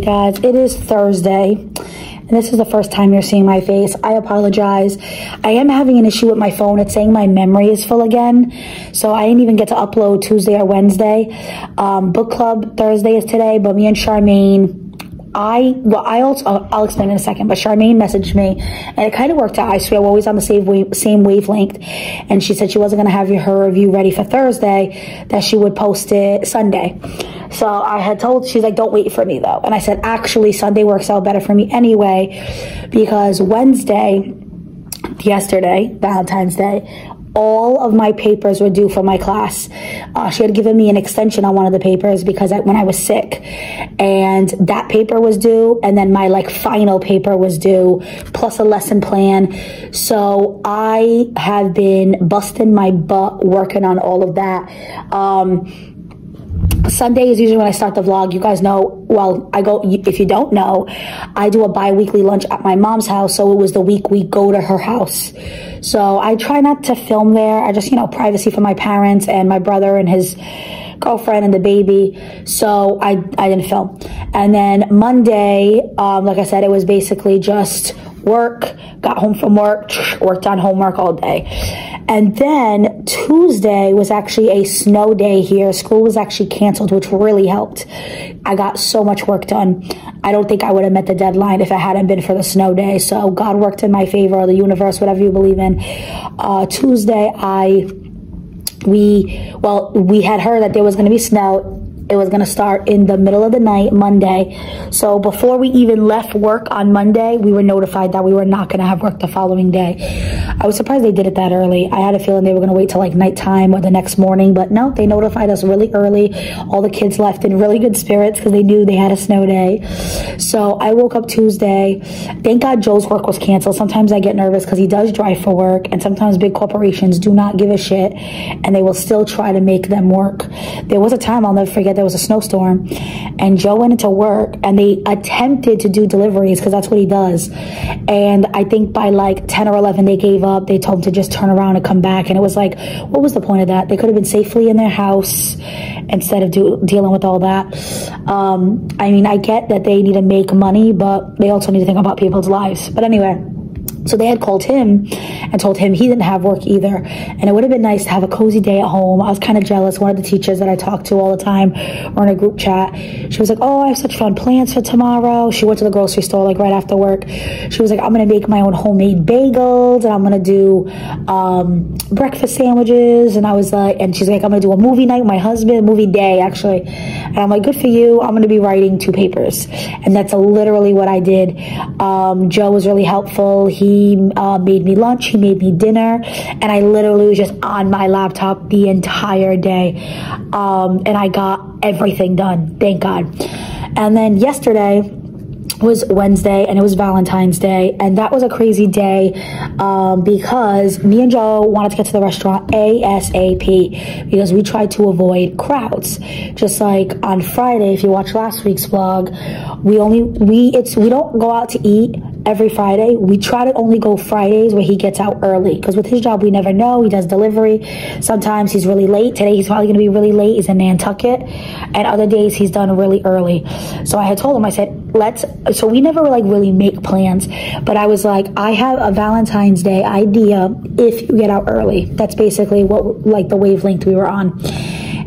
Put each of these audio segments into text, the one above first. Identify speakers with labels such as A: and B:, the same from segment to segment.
A: Guys, it is Thursday, and this is the first time you're seeing my face. I apologize. I am having an issue with my phone. It's saying my memory is full again, so I didn't even get to upload Tuesday or Wednesday. Um, book club Thursday is today, but me and Charmaine I well, I'll, I'll, explain in a second. But Charmaine messaged me, and it kind of worked out. I swear, we're always on the same wave, same wavelength. And she said she wasn't going to have her review ready for Thursday; that she would post it Sunday. So I had told she's like, "Don't wait for me though." And I said, "Actually, Sunday works out better for me anyway, because Wednesday." Yesterday, Valentine's Day, all of my papers were due for my class. Uh, she had given me an extension on one of the papers because I, when I was sick, and that paper was due, and then my like final paper was due, plus a lesson plan. So I have been busting my butt working on all of that. Um, Sunday is usually when I start the vlog. You guys know, well, I go, if you don't know, I do a bi-weekly lunch at my mom's house. So it was the week we go to her house. So I try not to film there. I just, you know, privacy for my parents and my brother and his girlfriend and the baby. So I, I didn't film. And then Monday, um, like I said, it was basically just work, got home from work, worked on homework all day. And then Tuesday was actually a snow day here. School was actually canceled, which really helped. I got so much work done. I don't think I would have met the deadline if it hadn't been for the snow day. So God worked in my favor, or the universe, whatever you believe in. Uh, Tuesday, I we well we had heard that there was going to be snow it was going to start in the middle of the night, Monday. So before we even left work on Monday, we were notified that we were not going to have work the following day. I was surprised they did it that early. I had a feeling they were to wait till like nighttime or the next morning, but no, they notified us really early. All the kids left in really good spirits because they knew they had a snow day. So I woke up Tuesday. Thank God Joe's work was canceled. Sometimes I get nervous because he does drive for work, and sometimes big corporations do not give a shit and they will still try to make them work. There was a time I'll never forget there was a snowstorm and Joe went into work and they attempted to do deliveries because that's what he does. And I think by like 10 or 11, they gave up. They told him to just turn around and come back. And it was like, what was the point of that? They could have been safely in their house instead of do, dealing with all that. Um, I mean, I get that they need to make money, but they also need to think about people's lives. But anyway, so they had called him and told him he didn't have work either. And it would have been nice to have a cozy day at home. I was kind of jealous. One of the teachers that I talked to all the time or in a group chat, she was like, Oh, I have such fun plans for tomorrow. She went to the grocery store like right after work. She was like, I'm going to make my own homemade bagels and I'm going to do um, breakfast sandwiches. And I was like, and she's like, I'm going to do a movie night with my husband, movie day actually. And I'm like, Good for you. I'm going to be writing two papers. And that's literally what I did. Um, Joe was really helpful. He uh, made me lunch. He made me dinner, and I literally was just on my laptop the entire day. Um, and I got everything done, thank God. And then yesterday, was Wednesday and it was Valentine's Day and that was a crazy day um, because me and Joe wanted to get to the restaurant ASAP because we tried to avoid crowds. Just like on Friday, if you watch last week's vlog, we only we it's we don't go out to eat every Friday. We try to only go Fridays where he gets out early because with his job, we never know. He does delivery. Sometimes he's really late. Today, he's probably going to be really late. He's in Nantucket. And other days, he's done really early. So I had told him, I said, let's, so we never like really make plans. But I was like, I have a Valentine's Day idea if you get out early. That's basically what, like the wavelength we were on.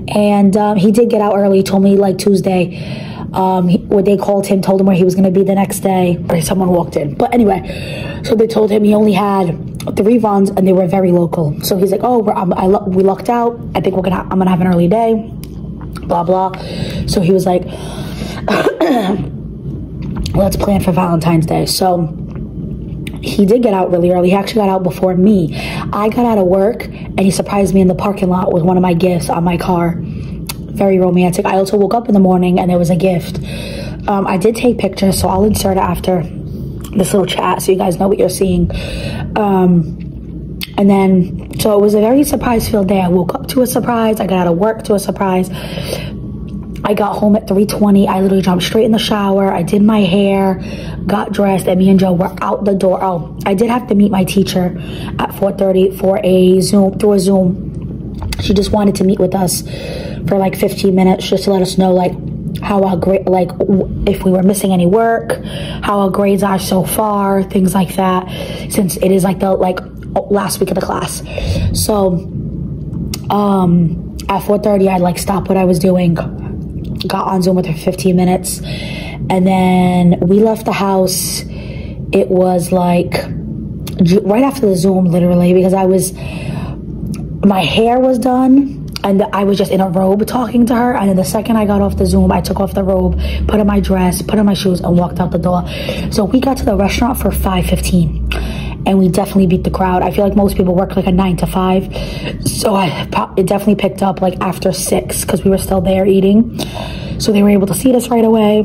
A: And um, he did get out early. Told me like Tuesday um, he, they called him, told him where he was going to be the next day. Someone walked in. But anyway, so they told him he only had three runs and they were very local. So he's like, oh, I, we lucked out. I think we're gonna, I'm gonna have an early day. Blah blah. So he was like, let's plan for Valentine's Day. So he did get out really early. He actually got out before me. I got out of work and he surprised me in the parking lot with one of my gifts on my car very romantic. I also woke up in the morning and there was a gift. Um, I did take pictures, so I'll insert it after this little chat so you guys know what you're seeing. Um, and then, so it was a very surprise-filled day. I woke up to a surprise. I got out of work to a surprise. I got home at 3.20. I literally jumped straight in the shower. I did my hair, got dressed, and me and Joe were out the door. Oh, I did have to meet my teacher at 4.30 for a Zoom, through a Zoom. She just wanted to meet with us for like 15 minutes just to let us know like how our grade, like if we were missing any work, how our grades are so far, things like that. Since it is like the like last week of the class, so um, at 4:30 I like stopped what I was doing, got on Zoom with her 15 minutes, and then we left the house. It was like right after the Zoom, literally, because I was my hair was done and I was just in a robe talking to her. And then the second I got off the Zoom, I took off the robe, put on my dress, put on my shoes, and walked out the door. So we got to the restaurant for 5.15 and we definitely beat the crowd. I feel like most people work like a nine to five. So I it definitely picked up like after six because we were still there eating. So they were able to see us right away.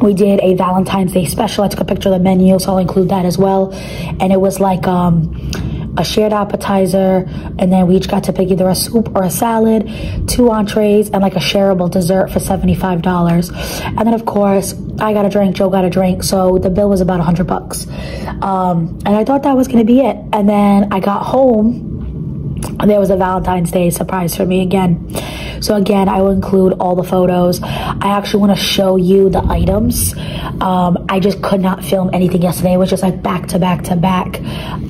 A: We did a Valentine's Day special. I took a picture of the menu, so I'll include that as well. And it was like um a shared appetizer, and then we each got to pick either a soup or a salad, two entrees, and like a shareable dessert for $75. And then, of course, I got a drink, Joe got a drink, so the bill was about 100 bucks. Um, and I thought that was gonna be it. And then I got home there was a Valentine's Day surprise for me again. So again, I will include all the photos. I actually want to show you the items. Um, I just could not film anything yesterday. It was just like back to back to back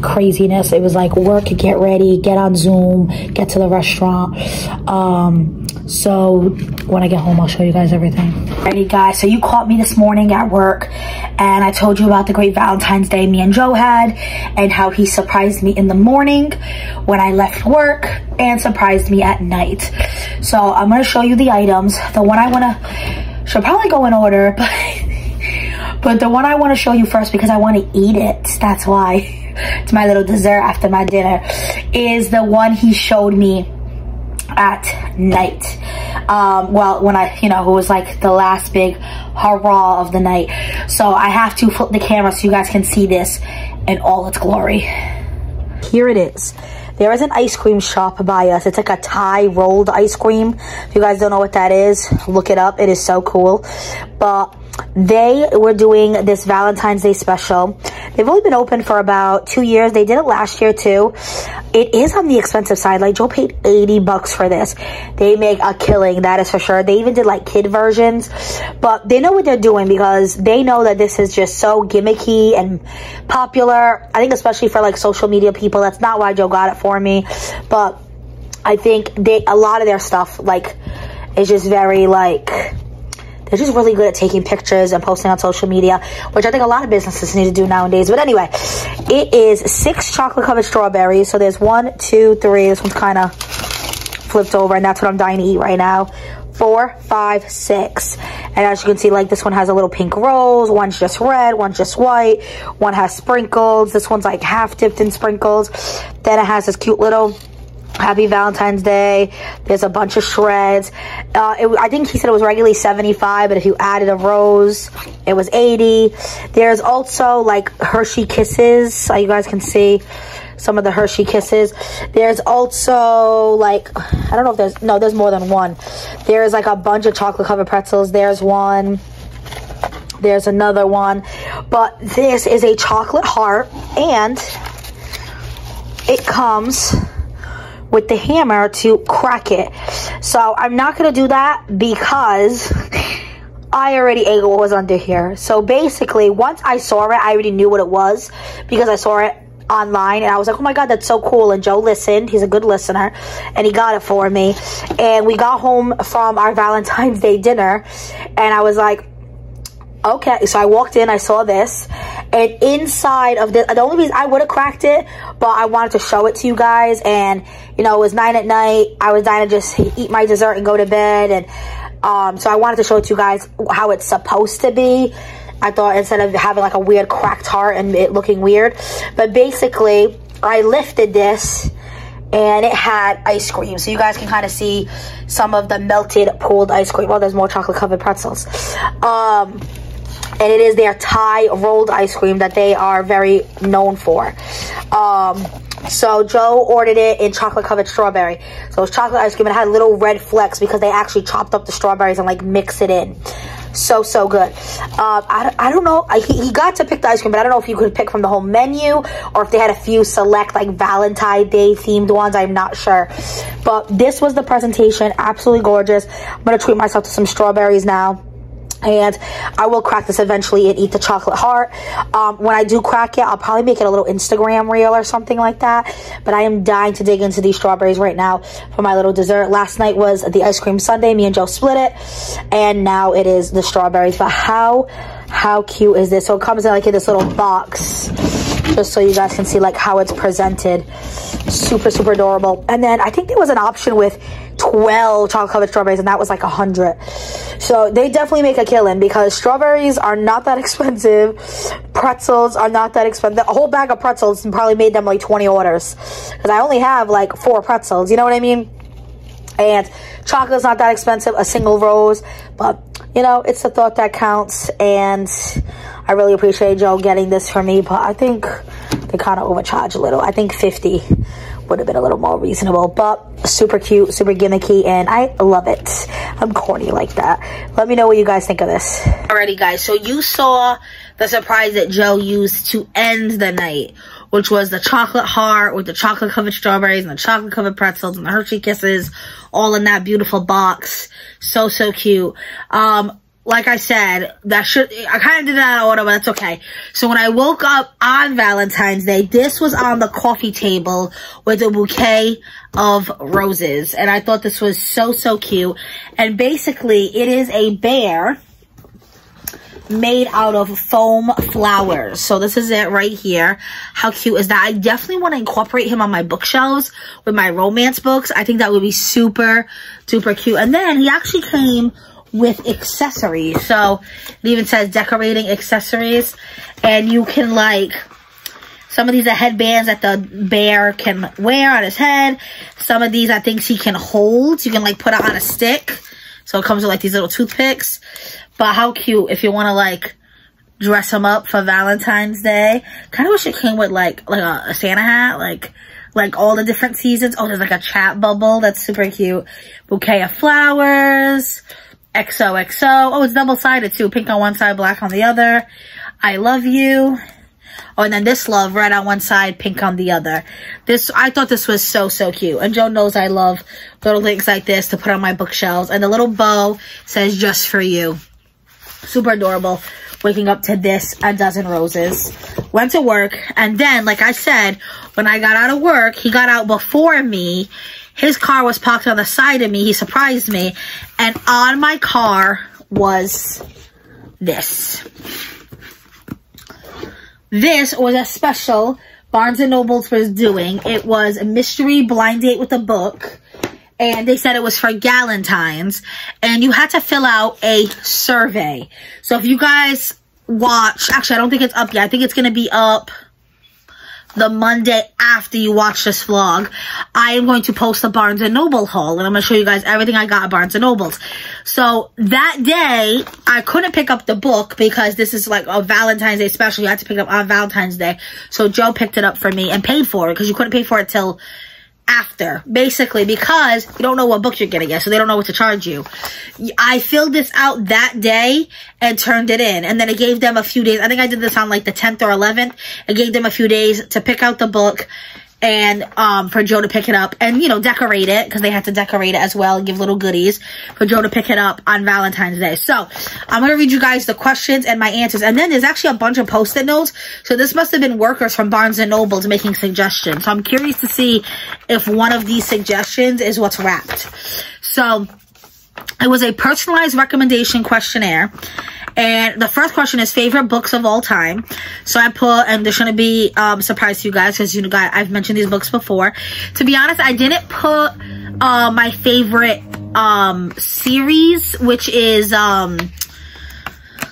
A: craziness. It was like work, get ready, get on Zoom, get to the restaurant. Um, so when I get home, I'll show you guys everything. Ready guys, so you caught me this morning at work and I told you about the great Valentine's Day me and Joe had and how he surprised me in the morning when I left work and surprised me at night. So I'm gonna show you the items. The one I wanna, should probably go in order, but, but the one I wanna show you first because I wanna eat it, that's why. It's my little dessert after my dinner, is the one he showed me at night. Um, well, when I, you know, it was like the last big hurrah of the night. So I have to flip the camera so you guys can see this in all its glory. Here it is. There is an ice cream shop by us. It's like a Thai rolled ice cream. If you guys don't know what that is, look it up. It is so cool. But they were doing this Valentine's Day special. They've only been open for about two years. They did it last year too. It is on the expensive side. Like Joe paid 80 bucks for this. They make a killing, that is for sure. They even did like kid versions, but they know what they're doing because they know that this is just so gimmicky and popular. I think especially for like social media people, that's not why Joe got it for me, but I think they, a lot of their stuff like is just very like, they're just really good at taking pictures and posting on social media, which I think a lot of businesses need to do nowadays. But anyway, it is six chocolate covered strawberries. So there's one, two, three. This one's kind of flipped over and that's what I'm dying to eat right now. Four, five, six. And as you can see, like this one has a little pink rose. One's just red, one's just white. One has sprinkles. This one's like half dipped in sprinkles. Then it has this cute little Happy Valentine's Day. There's a bunch of shreds. Uh, it, I think he said it was regularly 75, but if you added a rose, it was 80. There's also like Hershey Kisses. So you guys can see some of the Hershey Kisses. There's also like, I don't know if there's, no, there's more than one. There's like a bunch of chocolate covered pretzels. There's one. There's another one. But this is a chocolate heart and it comes with the hammer to crack it. So I'm not going to do that because I already ate what was under here. So basically, once I saw it, I already knew what it was because I saw it online and I was like, oh my God, that's so cool. And Joe listened. He's a good listener and he got it for me. And we got home from our Valentine's Day dinner and I was like, okay. So I walked in, I saw this and inside of this, the only reason I would have cracked it, but I wanted to show it to you guys and you know, it was nine at night. I was dying to just eat my dessert and go to bed. And um, so I wanted to show it to you guys how it's supposed to be. I thought instead of having like a weird cracked heart and it looking weird. But basically, I lifted this and it had ice cream. So you guys can kind of see some of the melted pulled ice cream. Well, there's more chocolate covered pretzels. Um, and it is their Thai rolled ice cream that they are very known for. Um, so Joe ordered it in chocolate covered strawberry. So it's chocolate ice cream. And it had little red flecks because they actually chopped up the strawberries and like mix it in. So, so good. Um, I, I don't know. I, he, he got to pick the ice cream, but I don't know if you could pick from the whole menu or if they had a few select like Valentine Day themed ones. I'm not sure. But this was the presentation. Absolutely gorgeous. I'm going to treat myself to some strawberries now and I will crack this eventually and eat the chocolate heart. Um, when I do crack it, I'll probably make it a little Instagram reel or something like that. But I am dying to dig into these strawberries right now for my little dessert. Last night was the ice cream sundae. Me and Joe split it. And now it is the strawberries. But how, how cute is this? So it comes in like in this little box just so you guys can see like how it's presented. Super, super adorable. And then I think there was an option with 12 chocolate covered strawberries and that was like a hundred. So they definitely make a killing because strawberries are not that expensive. Pretzels are not that expensive. A whole bag of pretzels probably made them like 20 orders because I only have like four pretzels. You know what I mean? And chocolate's not that expensive, a single rose, but you know, it's the thought that counts. And I really appreciate Joe getting this for me, but I think they kind of overcharge a little. I think 50 would have been a little more reasonable, but super cute, super gimmicky, and I love it. I'm corny like that. Let me know what you guys think of this. Alrighty, guys, so you saw the surprise that Joe used to end the night, which was the chocolate heart with the chocolate covered strawberries and the chocolate covered pretzels and the Hershey Kisses, all in that beautiful box. So, so cute. Um, like I said, that should, I kind of did that out of order, but that's okay. So when I woke up on Valentine's Day, this was on the coffee table with a bouquet of roses. And I thought this was so, so cute. And basically, it is a bear made out of foam flowers. So this is it right here. How cute is that? I definitely want to incorporate him on my bookshelves with my romance books. I think that would be super, super cute. And then he actually came with accessories. So it even says decorating accessories. And you can like, some of these are headbands that the bear can wear on his head. Some of these I think he can hold. You can like put it on a stick. So it comes with like these little toothpicks. But how cute if you want to like dress him up for Valentine's Day. Kind of wish it came with like, like a, a Santa hat. Like, like all the different seasons. Oh, there's like a chat bubble. That's super cute. Bouquet of flowers. XOXO. Oh, it's double-sided too. Pink on one side, black on the other. I love you. Oh, and then this love red on one side, pink on the other. This, I thought this was so, so cute. And Joe knows I love little things like this to put on my bookshelves. And the little bow says just for you. Super adorable. Waking up to this, a dozen roses. Went to work. And then, like I said, when I got out of work, he got out before me his car was parked on the side of me. He surprised me. And on my car was this. This was a special Barnes & Nobles was doing. It was a mystery blind date with a book. And they said it was for Galentine's. And you had to fill out a survey. So if you guys watch, actually I don't think it's up yet. I think it's going to be up the Monday after you watch this vlog, I am going to post a Barnes & Noble haul. And I'm going to show you guys everything I got at Barnes & Nobles. So that day, I couldn't pick up the book because this is like a Valentine's Day special. You had to pick it up on Valentine's Day. So Joe picked it up for me and paid for it because you couldn't pay for it till after, basically, because you don't know what book you're gonna get, so they don't know what to charge you. I filled this out that day and turned it in, and then I gave them a few days. I think I did this on like the 10th or 11th. I gave them a few days to pick out the book and um, for Joe to pick it up and, you know, decorate it because they had to decorate it as well and give little goodies for Joe to pick it up on Valentine's Day. So I'm going to read you guys the questions and my answers. And then there's actually a bunch of post-it notes. So this must have been workers from Barnes & Nobles making suggestions. So I'm curious to see if one of these suggestions is what's wrapped. So it was a personalized recommendation questionnaire. And the first question is favorite books of all time. So I put, and this shouldn't be um, surprise to you guys because you know, guys, I've mentioned these books before. To be honest, I didn't put uh, my favorite um, series, which is um,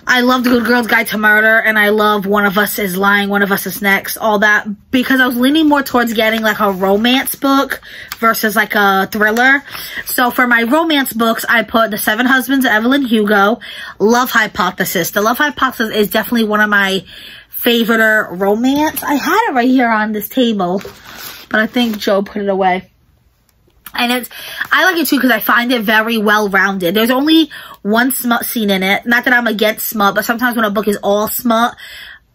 A: I love The Good Girl's Guide to Murder, and I love One of Us is Lying, One of Us is Next, all that, because I was leaning more towards getting like a romance book versus like a thriller. So for my romance books, I put The Seven Husbands of Evelyn Hugo, Love Hypothesis. The Love Hypothesis is definitely one of my favorite romance. I had it right here on this table, but I think Joe put it away. And it's, I like it too because I find it very well rounded. There's only one smut scene in it. Not that I'm against smut, but sometimes when a book is all smut,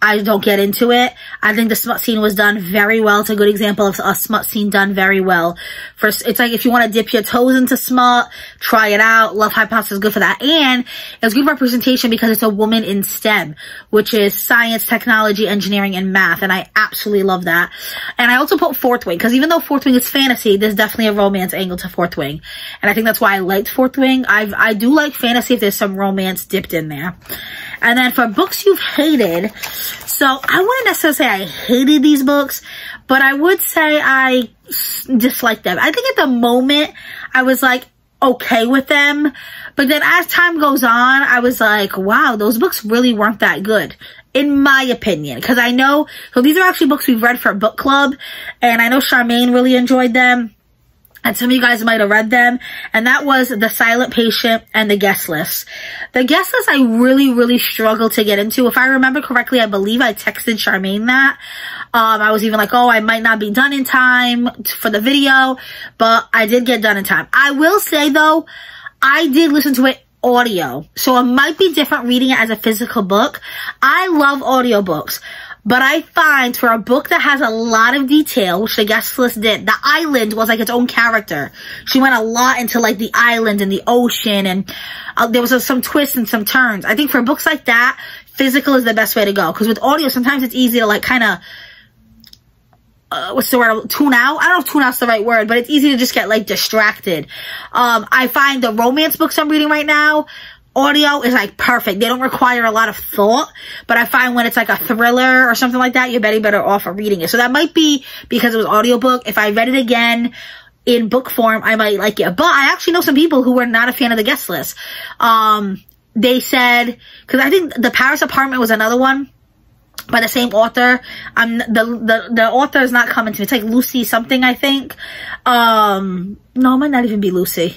A: I don't get into it. I think the smut scene was done very well. It's a good example of a smut scene done very well. First, it's like if you want to dip your toes into smut, try it out. Love Hypothesis is good for that. And it's good representation because it's a woman in STEM, which is science, technology, engineering, and math. And I absolutely love that. And I also put Fourth Wing because even though Fourth Wing is fantasy, there's definitely a romance angle to Fourth Wing. And I think that's why I liked Fourth Wing. I I do like fantasy if there's some romance dipped in there. And then for books you've hated, so I wouldn't necessarily say I hated these books, but I would say I disliked them. I think at the moment I was like okay with them, but then as time goes on, I was like, wow, those books really weren't that good in my opinion, because I know, so these are actually books we've read for a book club, and I know Charmaine really enjoyed them and some of you guys might have read them, and that was The Silent Patient and The Guest List. The Guest List I really, really struggled to get into. If I remember correctly, I believe I texted Charmaine that. Um, I was even like, oh, I might not be done in time for the video, but I did get done in time. I will say though, I did listen to it audio, so it might be different reading it as a physical book. I love audiobooks. But I find for a book that has a lot of detail, which the guest list did, the island was like its own character. She went a lot into like the island and the ocean and uh, there was uh, some twists and some turns. I think for books like that, physical is the best way to go. Cause with audio, sometimes it's easy to like kind of uh, what's the word? Tune out? I don't know if tune out's the right word, but it's easy to just get like distracted. Um, I find the romance books I'm reading right now, audio is like perfect. They don't require a lot of thought, but I find when it's like a thriller or something like that, you're very better off of reading it. So that might be because it was audiobook. If I read it again in book form, I might like it. But I actually know some people who were not a fan of the guest list. Um, they said, cause I think the Paris apartment was another one by the same author. Um, the, the, the author is not coming to me. It's like Lucy something, I think. Um, no, it might not even be Lucy.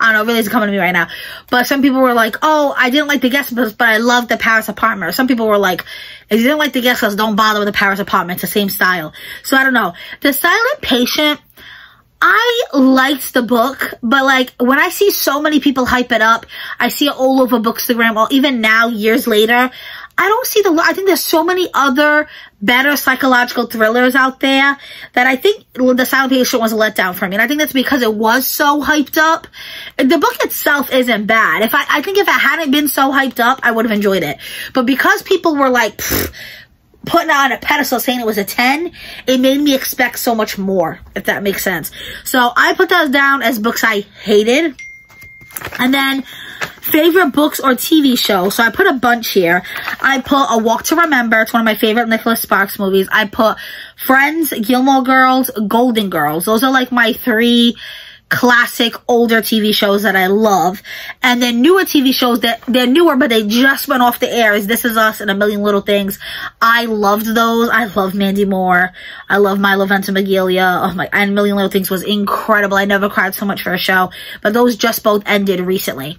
A: I don't know, really it's coming to me right now. But some people were like, oh, I didn't like the guest list, but I loved the Paris apartment. Or some people were like, if you didn't like the guest list, don't bother with the Paris apartment. It's the same style. So I don't know. The Silent Patient, I liked the book, but like when I see so many people hype it up, I see it all over Bookstagram, or even now, years later, I don't see the, I think there's so many other better psychological thrillers out there that I think The Silent Patient was a letdown for me. And I think that's because it was so hyped up. The book itself isn't bad. If I, I think if it hadn't been so hyped up, I would have enjoyed it. But because people were like, putting it on a pedestal saying it was a 10, it made me expect so much more, if that makes sense. So I put those down as books I hated. And then favorite books or TV show. So I put a bunch here. I put A Walk to Remember. It's one of my favorite Nicholas Sparks movies. I put Friends, Gilmore Girls, Golden Girls. Those are like my three classic older TV shows that I love. And then newer TV shows that they're newer, but they just went off the air is This Is Us and A Million Little Things. I loved those. I love Mandy Moore. I love Milo Ventimiglia. Oh my, and A Million Little Things was incredible. I never cried so much for a show, but those just both ended recently.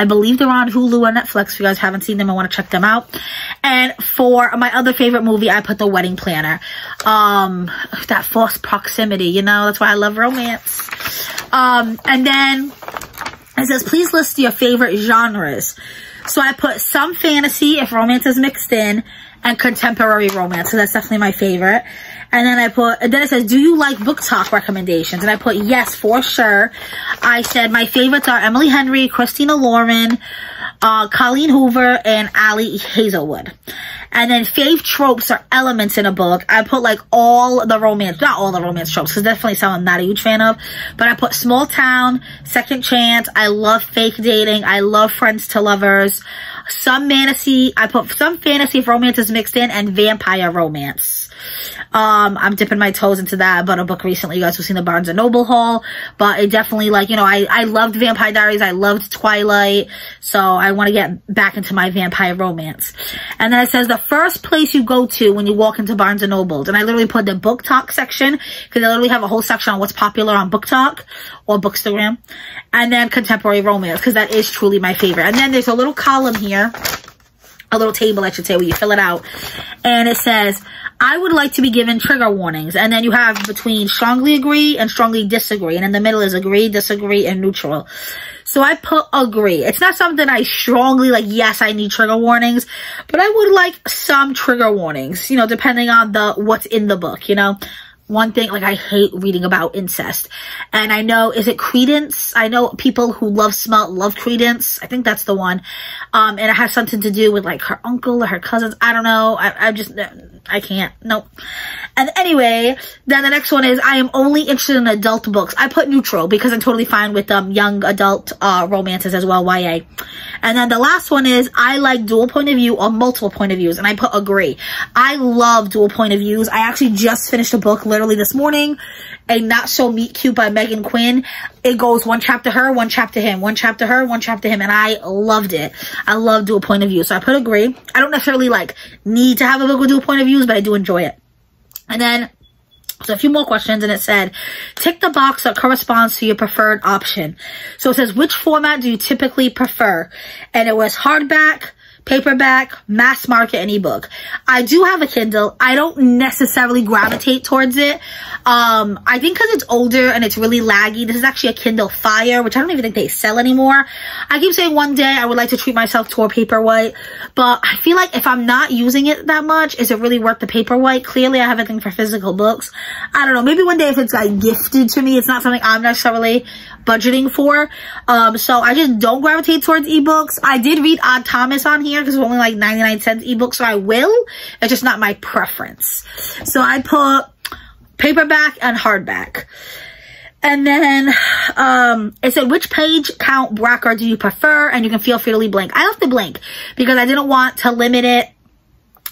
A: I believe they're on Hulu and Netflix. If you guys haven't seen them, I want to check them out. And for my other favorite movie, I put The Wedding Planner. Um, that false proximity, you know, that's why I love romance. Um, and then it says, please list your favorite genres. So I put some fantasy if romance is mixed in and contemporary romance. So that's definitely my favorite. And then I put, and then it says, do you like BookTok recommendations? And I put yes, for sure. I said my favorites are Emily Henry, Christina Lauren, uh, Colleen Hoover, and Ali Hazelwood. And then fave tropes or elements in a book. I put like all the romance, not all the romance tropes, because definitely some I'm not a huge fan of. But I put small town, second chance. I love fake dating. I love friends to lovers. Some fantasy, I put some fantasy romance is mixed in and vampire romance. Um, I'm dipping my toes into that. I bought a book recently. You guys have seen the Barnes & Noble haul. But it definitely, like, you know, I, I loved Vampire Diaries. I loved Twilight. So I want to get back into my vampire romance. And then it says the first place you go to when you walk into Barnes & Noble. And I literally put the BookTok section because they literally have a whole section on what's popular on BookTok or Bookstagram. And then contemporary romance because that is truly my favorite. And then there's a little column here a little table, I should say, where you fill it out. And it says, I would like to be given trigger warnings. And then you have between strongly agree and strongly disagree. And in the middle is agree, disagree, and neutral. So I put agree. It's not something I strongly like, yes, I need trigger warnings, but I would like some trigger warnings, you know, depending on the, what's in the book, you know one thing, like I hate reading about incest. And I know, is it Credence? I know people who love smell, love Credence. I think that's the one. Um, and it has something to do with like her uncle or her cousins. I don't know. I, I just, I can't. Nope. And anyway, then the next one is I am only interested in adult books. I put neutral because I'm totally fine with um young adult uh romances as well, YA. And then the last one is I like dual point of view or multiple point of views, and I put agree. I love dual point of views. I actually just finished a book literally this morning, a Not So Meet Cute by Meghan Quinn. It goes one chapter her, one chapter him, one chapter her, one chapter him, and I loved it. I love dual point of view, so I put agree. I don't necessarily like need to have a book with dual point of views, but I do enjoy it. And then so a few more questions and it said, tick the box that corresponds to your preferred option. So it says, which format do you typically prefer? And it was hardback, paperback, mass market, and ebook. I do have a Kindle. I don't necessarily gravitate towards it. Um, I think because it's older and it's really laggy. This is actually a Kindle Fire, which I don't even think they sell anymore. I keep saying one day I would like to treat myself to a Paperwhite, but I feel like if I'm not using it that much, is it really worth the Paperwhite? Clearly, I have a thing for physical books. I don't know. Maybe one day if it's like gifted to me, it's not something I'm necessarily budgeting for. Um, so I just don't gravitate towards ebooks. I did read Odd Thomas on here because it's only like 99 cents ebook, so I will. It's just not my preference. So I put paperback and hardback. And then um, it said, which page count bracket do you prefer? And you can feel free to leave blank. I left the blank because I didn't want to limit it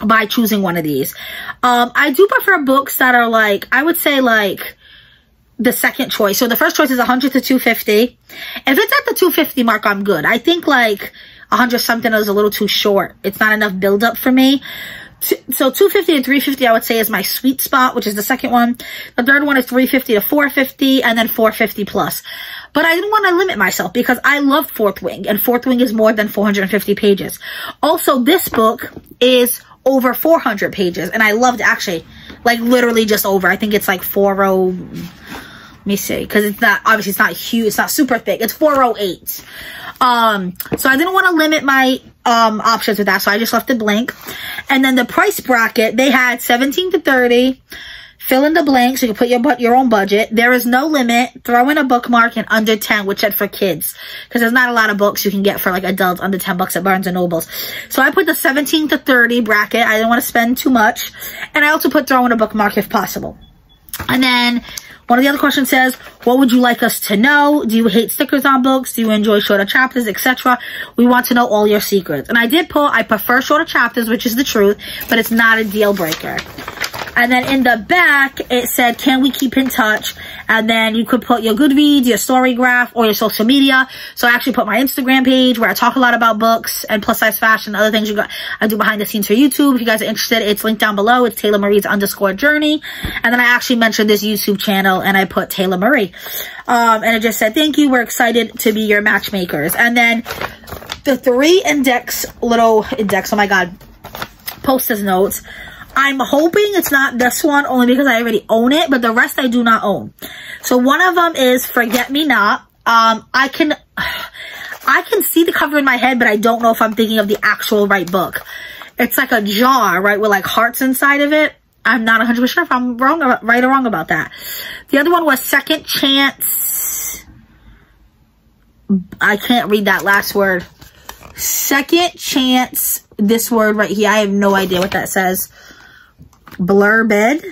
A: by choosing one of these. Um, I do prefer books that are like, I would say like the second choice. So the first choice is 100 to 250. If it's at the 250 mark, I'm good. I think like 100 something is a little too short. It's not enough build up for me. So 250 to 350, I would say is my sweet spot, which is the second one. The third one is 350 to 450 and then 450 plus. But I didn't want to limit myself because I love Fourth Wing and Fourth Wing is more than 450 pages. Also, this book is over 400 pages and I loved actually like literally just over. I think it's like 40 me see because it's not obviously it's not huge it's not super thick it's 408 um so i didn't want to limit my um options with that so i just left it blank. And then the price bracket they had 17 to 30 fill in the blanks you can put your your own budget. There is no limit. Throw in a bookmark and under 10 which said for kids because there's not a lot of books you can get for like adults under 10 bucks at barnes and nobles. So i put the 17 to 30 bracket. I didn't want to spend too much. And i also put throw in a bookmark if possible. And then one of the other questions says, what would you like us to know? Do you hate stickers on books? Do you enjoy shorter chapters, etc.? We want to know all your secrets. And I did put, I prefer shorter chapters, which is the truth, but it's not a deal breaker. And then in the back, it said, can we keep in touch? And then you could put your Goodreads, your Storygraph, or your social media. So I actually put my Instagram page where I talk a lot about books and plus size fashion, and other things you got. I do behind the scenes for YouTube. If you guys are interested, it's linked down below. It's Taylor Marie's underscore journey. And then I actually mentioned this YouTube channel and I put Taylor Marie. Um, and it just said, thank you. We're excited to be your matchmakers. And then the three index, little index, oh my God, post-it notes I'm hoping it's not this one only because I already own it, but the rest I do not own. So one of them is Forget Me Not. Um, I can, I can see the cover in my head, but I don't know if I'm thinking of the actual right book. It's like a jar, right, with like hearts inside of it. I'm not 100% sure if I'm wrong right or wrong about that. The other one was Second Chance. I can't read that last word. Second Chance, this word right here. I have no idea what that says. Blurbed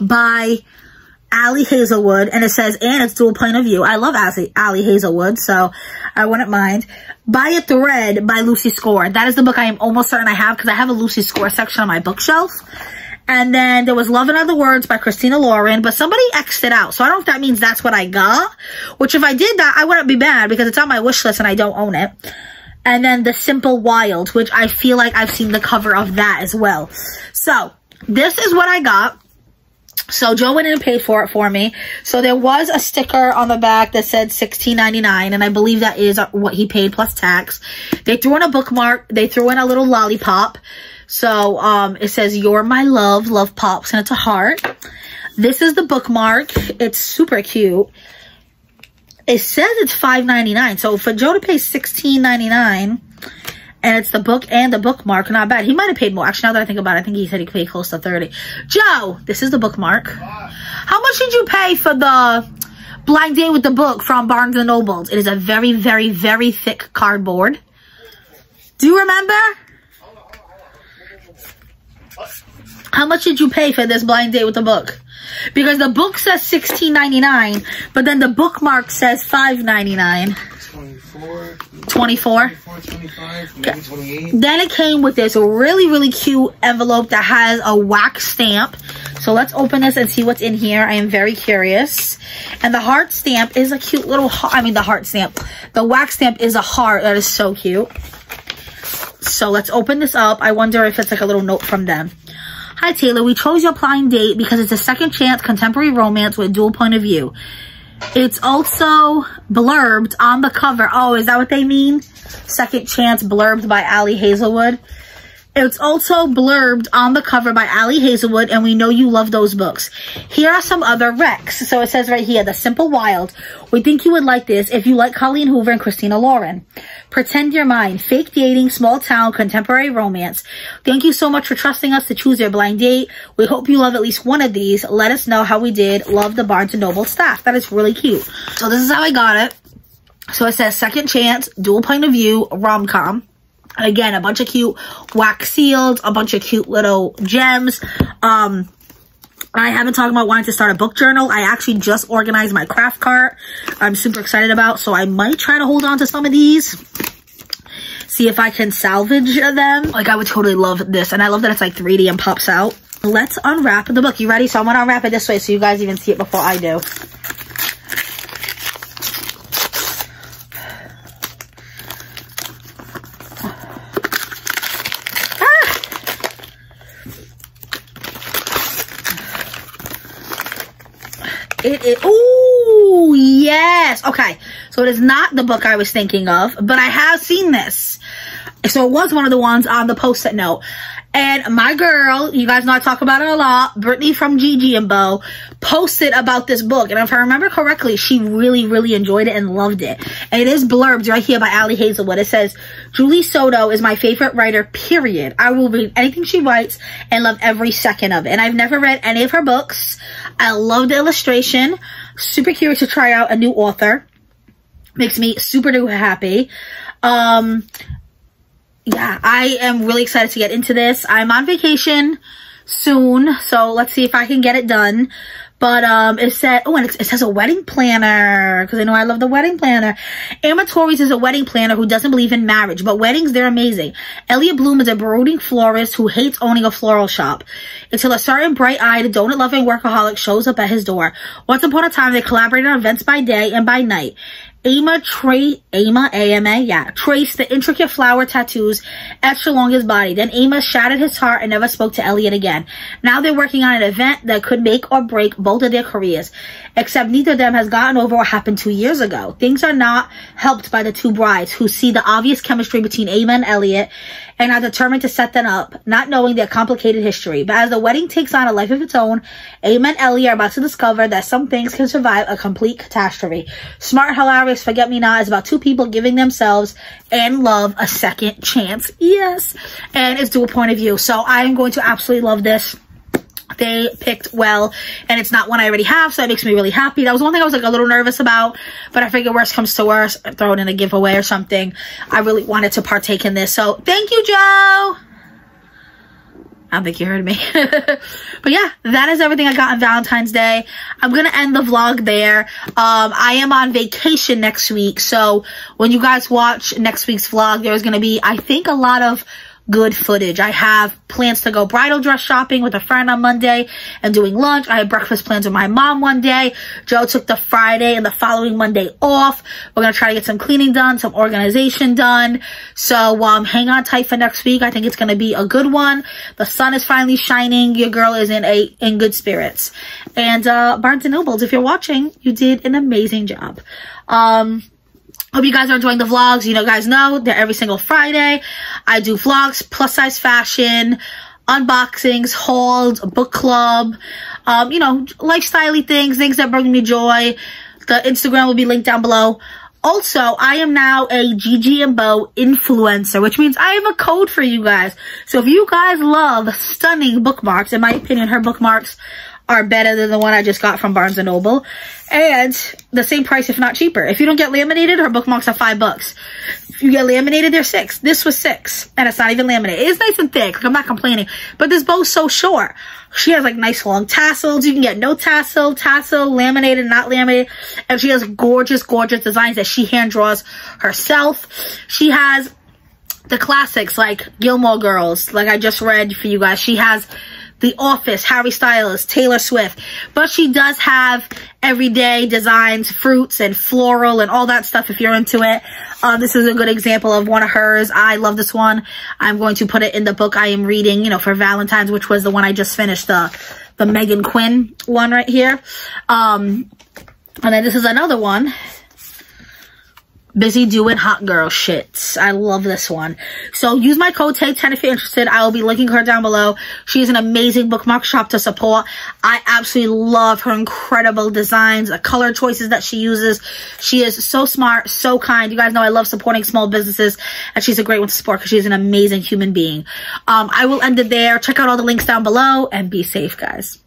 A: by Ali Hazelwood, and it says, and it's dual point of view. I love Ali Hazelwood, so I wouldn't mind. By a Thread by Lucy Score. That is the book I am almost certain I have, because I have a Lucy Score section on my bookshelf. And then there was Love and Other Words by Christina Lauren, but somebody X'd it out. So I don't know if that means that's what I got. Which if I did that, I wouldn't be mad because it's on my wish list and I don't own it. And then The Simple Wild, which I feel like I've seen the cover of that as well. So, this is what I got. So Joe went in and paid for it for me. So there was a sticker on the back that said $16.99 and I believe that is what he paid plus tax. They threw in a bookmark. They threw in a little lollipop. So um, it says, you're my love, love pops, and it's a heart. This is the bookmark. It's super cute. It says it's $5.99. So for Joe to pay $16.99 and it's the book and the bookmark. Not bad. He might have paid more. Actually, now that I think about it, I think he said he paid close to 30 Joe, this is the bookmark. How much did you pay for the blind date with the book from Barnes & Nobles? It is a very, very, very thick cardboard. Do you remember? How much did you pay for this blind date with the book? Because the book says $16.99, but then the bookmark says $5.99. 24. 24. 25, maybe 28. Then it came with this really, really cute envelope that has a wax stamp. So let's open this and see what's in here. I am very curious. And the heart stamp is a cute little. I mean, the heart stamp. The wax stamp is a heart. That is so cute. So let's open this up. I wonder if it's like a little note from them. Hi, Taylor. We chose your blind date because it's a second chance contemporary romance with dual point of view. It's also blurbed on the cover. Oh, is that what they mean? Second Chance blurbed by Ali Hazelwood. It's also blurbed on the cover by Ali Hazelwood, and we know you love those books. Here are some other recs. So it says right here, The Simple Wild. We think you would like this if you like Colleen Hoover and Christina Lauren. Pretend You're Mine, fake dating, small town, contemporary romance. Thank you so much for trusting us to choose your blind date. We hope you love at least one of these. Let us know how we did. Love the Barnes & Noble staff. That is really cute. So this is how I got it. So it says second chance, dual point of view, rom-com. Again, a bunch of cute wax seals, a bunch of cute little gems. Um, I have been talking about wanting to start a book journal. I actually just organized my craft cart. I'm super excited about, so I might try to hold on to some of these. See if I can salvage them. Like, I would totally love this. And I love that it's like 3D and pops out. Let's unwrap the book. You ready? So I'm going to unwrap it this way so you guys even see it before I do. It yes. Okay. So it is not the book I was thinking of, but I have seen this. So it was one of the ones on the post-it note. And my girl, you guys know I talk about it a lot, Brittany from Gigi and Bo, posted about this book. And if I remember correctly, she really, really enjoyed it and loved it. And it is blurbed right here by Ali Hazelwood. It says, Julie Soto is my favorite writer, period. I will read anything she writes and love every second of it. And I've never read any of her books. I love the illustration. Super curious to try out a new author. Makes me super duper happy. Um, yeah, I am really excited to get into this. I'm on vacation soon, so let's see if I can get it done. But um, it said, oh, and it, says a wedding planner, because I know I love the wedding planner. Emma Torres is a wedding planner who doesn't believe in marriage, but weddings, they're amazing. Elliot Bloom is a brooding florist who hates owning a floral shop. Until a certain bright-eyed, donut-loving workaholic shows up at his door. Once upon a time, they collaborated on events by day and by night. Ama Trey, Ama, A-M-A, yeah, traced the intricate flower tattoos etched along his body. Then Ama shattered his heart and never spoke to Elliot again. Now they're working on an event that could make or break both of their careers. Except neither of them has gotten over what happened two years ago. Things are not helped by the two brides who see the obvious chemistry between Ama and Elliot and are determined to set them up, not knowing their complicated history. But as the wedding takes on a life of its own, Ama and Ellie are about to discover that some things can survive a complete catastrophe. Smart, hilarious, forget me not is about two people giving themselves and love a second chance. Yes. And it's dual point of view. So I am going to absolutely love this they picked well and it's not one I already have so that makes me really happy that was one thing I was like a little nervous about but I figured worst comes to worst throw it in a giveaway or something I really wanted to partake in this so thank you Joe I don't think you heard me. but yeah, that is everything I got on Valentine's Day. I'm going to end the vlog there. Um, I am on vacation next week. So when you guys watch next week's vlog, there's going to be, I think, a lot of good footage. I have plans to go bridal dress shopping with a friend on Monday and doing lunch. I have breakfast plans with my mom one day. Joe took the Friday and the following Monday off. We're going to try to get some cleaning done, some organization done. So, um, hang on tight for next week. I think it's going to be a good one. The sun is finally shining. Your girl is in a, in good spirits. And, uh, Barnes and Nobles, if you're watching, you did an amazing job. Um, Hope you guys are enjoying the vlogs. You know, guys know they're every single Friday. I do vlogs, plus size fashion, unboxings, hauls, book club, um, you know, lifestyle things, things that bring me joy. The Instagram will be linked down below. Also, I am now a Gigi and Bo influencer, which means I have a code for you guys. So if you guys love stunning bookmarks, in my opinion, her bookmarks are better than the one I just got from Barnes & Noble. And the same price, if not cheaper. If you don't get laminated, her bookmarks are five bucks. If you get laminated, they're six. This was six. And it's not even laminated. It's nice and thick. Like, I'm not complaining. But this bow's so short. She has like nice long tassels. You can get no tassel, tassel, laminated, not laminated. And she has gorgeous, gorgeous designs that she hand draws herself. She has the classics like Gilmore Girls, like I just read for you guys. She has the Office, Harry Styles, Taylor Swift. But she does have everyday designs, fruits and floral and all that stuff if you're into it. Uh, this is a good example of one of hers. I love this one. I'm going to put it in the book I am reading, you know, for Valentine's, which was the one I just finished, the, the Meghan Quinn one right here. Um, and then this is another one busy doing hot girl shits. I love this one. So use my code TAY10 if you're interested. I will be linking her down below. She is an amazing bookmark shop to support. I absolutely love her incredible designs, the color choices that she uses. She is so smart, so kind. You guys know I love supporting small businesses and she's a great one to support because she's an amazing human being. Um, I will end it there. Check out all the links down below and be safe, guys.